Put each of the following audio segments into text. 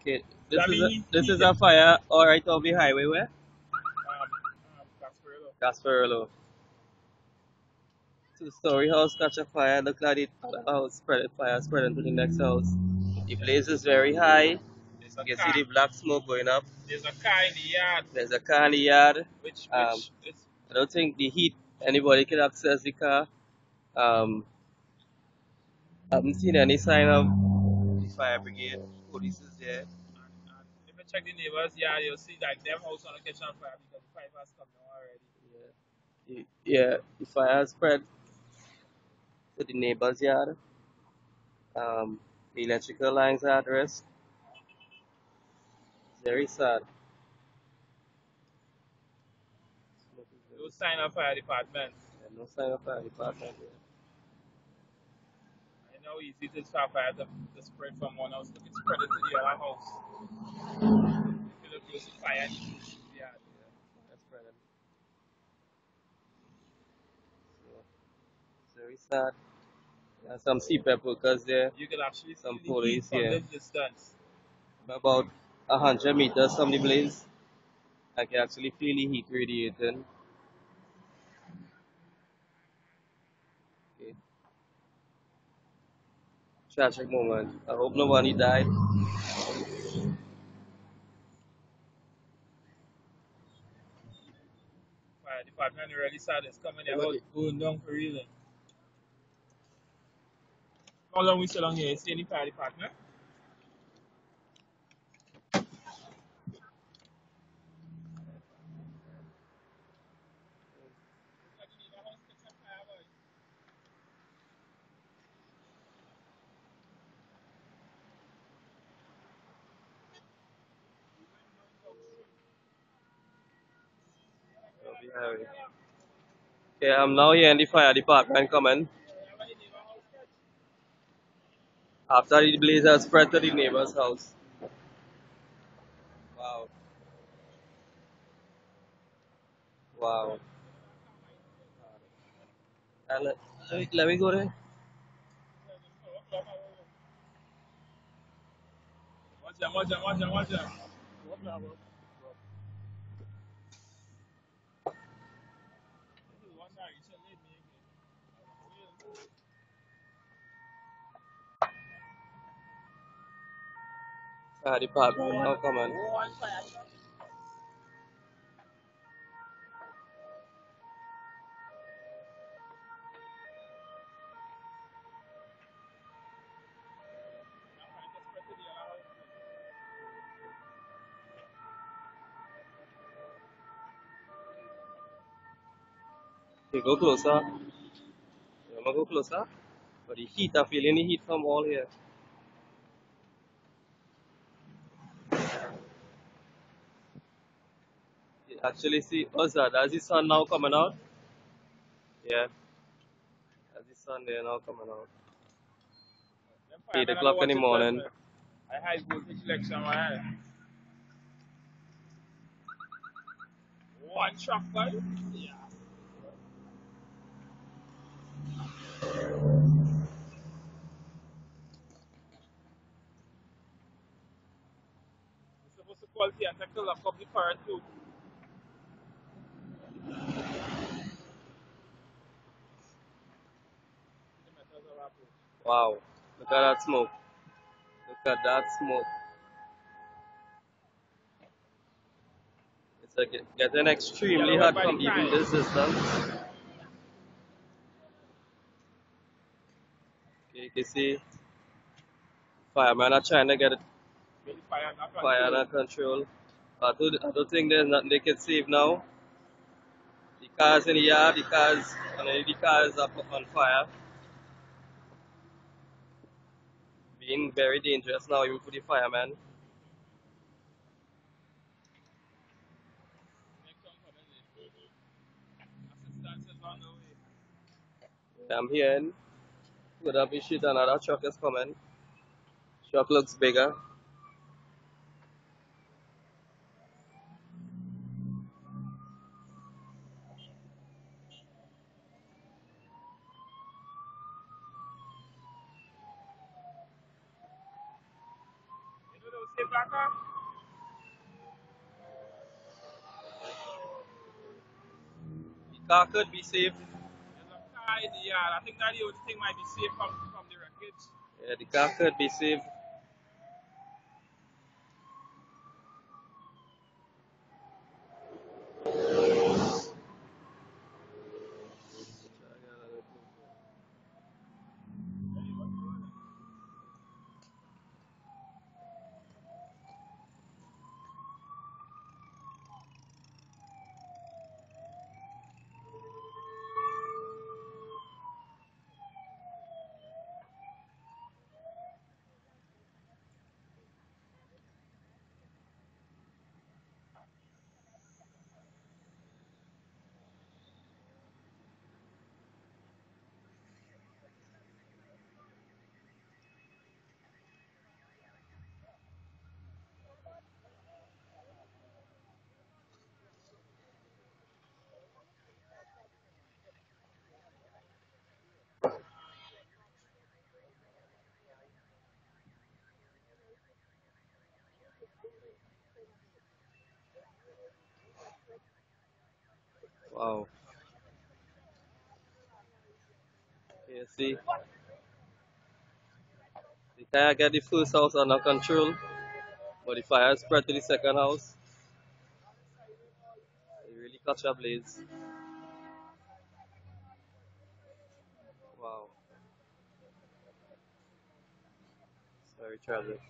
Okay, this That is a, this is a fire all right off the highway where? Um, um. Two-story house catch a fire. Look like other house spread fire spreading to the next house. The blaze is very high. You can see the black smoke going up. There's a car in the yard, There's a car in the yard. which Um, which I don't think the heat anybody can access the car. Um, I haven't seen any sign of fire brigade. Police is there. and, and if you check the neighbors yeah, you'll see like them house on the kitchen fire because the fire has come down already. Yeah, the, yeah, the fire spread to the neighbor's yard. Um, the electrical lines are at risk. Very sad. Smoke is No sign of fire department. sad. No sign of fire department here. Know easy is for fire the, to spread from one house, look, it spread it to the other house. If you look, you'll see fire the yard. Fire spreading. So, it's very sad. There are some CEPEP workers there. You can actually see Some the police, from yeah. this distance. about a hundred meters from the blaze. I can actually feel the heat radiating. Tragic moment. I hope nobody died. Fire department really sad it's coming there, going down for real. How long we still on here? You see any fire department? Okay, I'm now here in the fire department coming. After the blaze has spread to the neighbor's house. Wow. Wow. Let, me, let me go there. Watch them, watch them, watch them, watch them. What now, bro? This is one guy, you should leave me again. Fire department. One fire. Okay, go closer. I'm gonna go closer. But the heat, I feeling any heat from all here. Actually see, that? That's the sun now coming out? Yeah. That's the sun there now coming out. Eight o'clock in the morning. I high voltage election man. One truck guy. Yeah. Supposed to call the attack to lock up the fire too. The metals are up. Wow. Look at that smoke. Look at that smoke. It's like getting extremely hot from even this distance. Okay, you can see firemen are trying to get it fire under fire control. control. I don't, I don't think there's nothing they can save now. The cars in the yard, the cars, and the cars are on fire. Being very dangerous now, even for the firemen. I'm hearing could have shit another truck is coming. Truck looks bigger. You know those safe back up? The car could be saved. There's a car in the yard. I think that the only thing might be safe from, from the wreckage. Yeah, the car could be saved. Oh. Wow. You see, the fire get the first house under control, but the fire spread to the second house. It really catch a blaze. Wow. Very tragic.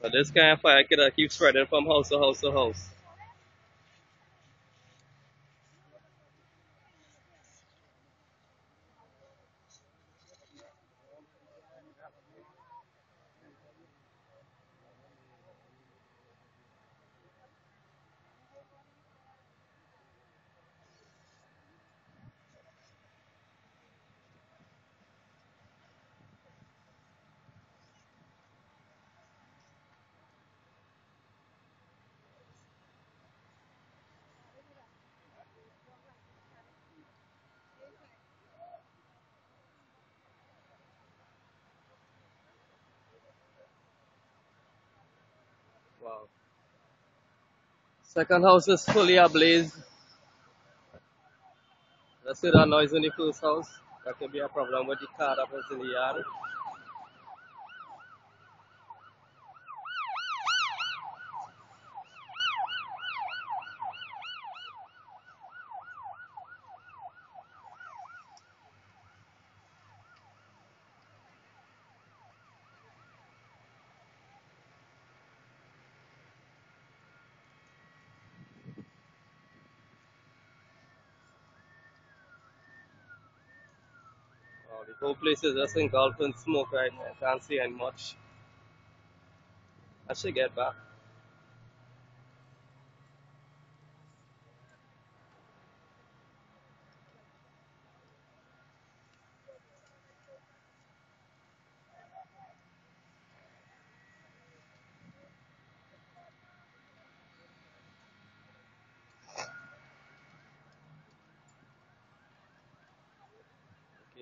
But this kind of fire could uh, keep spreading from house to house to house. Second house is fully ablaze. Let's see that noise the first house. That could be a problem with the car that was in the. The whole place is just in smoke right now. Can't see any much. I should get back.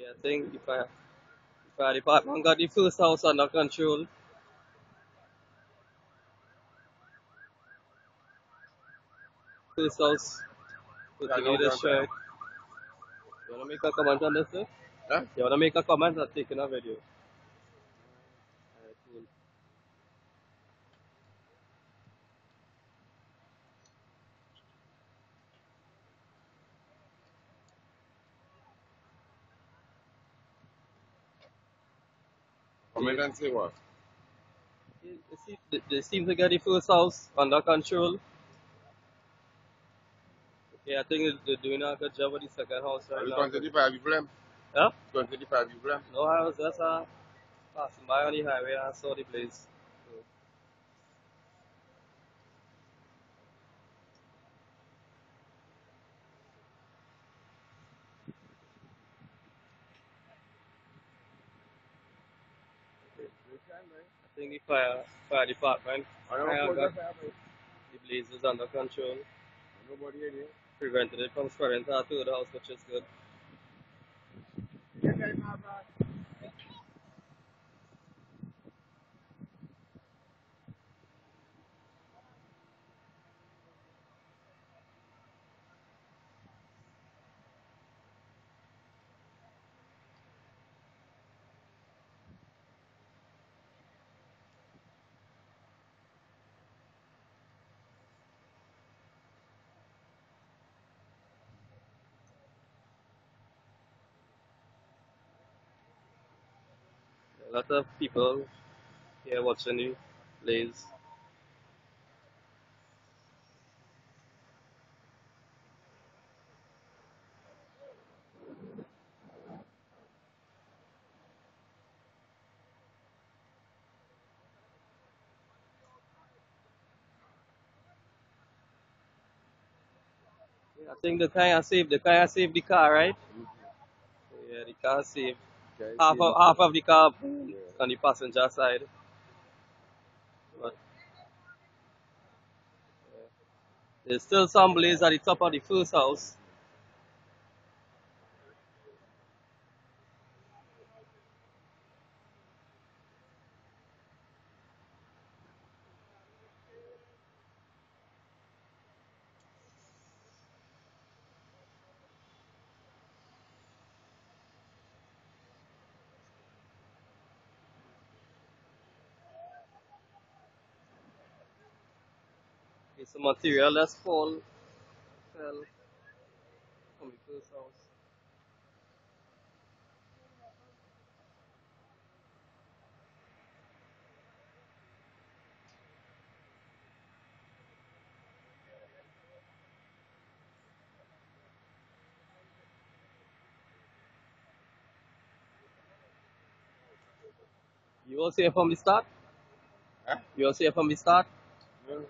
I think if I if our department got the first house under control, first house no destroyed. You wanna make a comment on this? Huh? You wanna make a comment or taking a video? Comment and say what? You you see, they, they seem to get the first house under control. Okay, I think they're doing a good job with the second house right you now. going to the five blame? Huh? Going to the five blame? No, I was just uh, passing by on the highway and I saw the blaze. I think the fire fire department I got the blazes under control, Nobody here. prevented it from spreading to the house, which is good. A lot of people here watching the blaze. I think the of saved the of saved the car, right? Mm-hmm. Yeah, the car saved. Okay, Half see. of half of the car Yeah. on the passenger side. But there's still some blaze at the top of the first house. It's some material that's fall fell from the first house. You was here from the start? Huh? You was here from the start? No,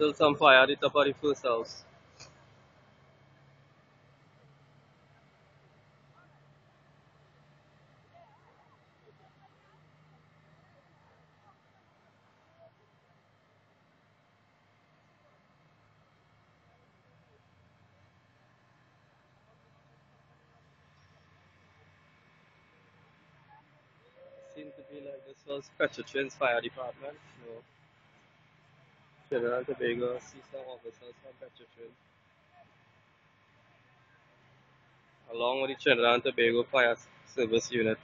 Still some fire at the top of the first house. Seemed to be like this was Petrotrin's fire department. No. And Tobago, see some officers. Along with the Trinidad Fire Service Unit.